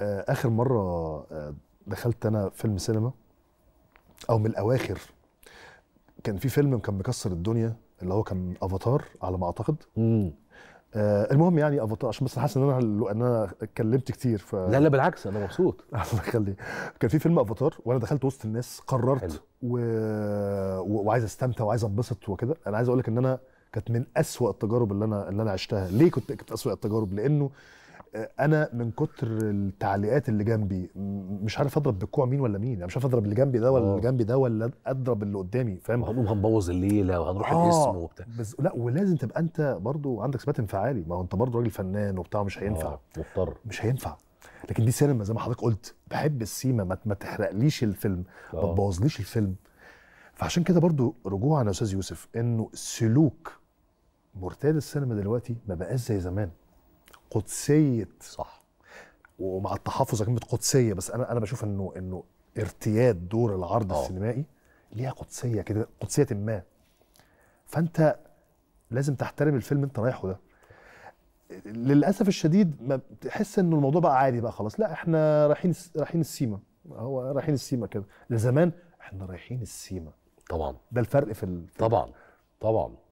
آه، آخر مرة آه، دخلت أنا فيلم سينما أو من الأواخر كان في فيلم كان مكسر الدنيا اللي هو كان افاتار على ما أعتقد. آه المهم يعني افاتار عشان بس حاسس إن أنا إن أنا اتكلمت كتير ف لا لا بالعكس أنا مبسوط. الله يخليك. كان في فيلم افاتار وأنا دخلت وسط الناس قررت. و... و... وعايز أستمتع وعايز أنبسط وكده. أنا عايز أقول لك إن أنا كانت من أسوأ التجارب اللي أنا اللي أنا عشتها. ليه كنت كانت أسوأ التجارب؟ لأنه أنا من كتر التعليقات اللي جنبي مش عارف أضرب بالكوع مين ولا مين يعني مش عارف أضرب اللي جنبي ده ولا آه. اللي جنبي ده ولا أضرب اللي قدامي فاهم؟ وهنقوم هنبوظ الليلة وهنروح آه، الاسم وبتاع. بس لا ولازم تبقى أنت برضو عندك ثبات انفعالي. ما هو أنت برضو راجل فنان وبتاع مش هينفع. آه، مضطر. مش هينفع. لكن دي سينما زي ما حضرتك قلت. بحب السيما ما, تحرقليش الفيلم ما. تبوظليش الفيلم. فعشان كده برضو رجوعا يا أستاذ يوسف إنه سلوك مرتاد السينما دلوقتي ما بقاش زي زمان. قدسية. صح. ومع التحفظ على كلمه قدسية بس أنا أنا بشوف إنه إنه ارتياد دور العرض آه. السينمائي ليها قدسية كده قدسية ما. فأنت لازم تحترم الفيلم أنت رايحه ده. للأسف الشديد ما بتحس إنه الموضوع بقى عادي بقى خلاص. لا إحنا رايحين رايحين السيما. هو رايحين السيما كده. لزمان إحنا رايحين السيما. طبعا. ده الفرق في ال... طبعا. طبعا.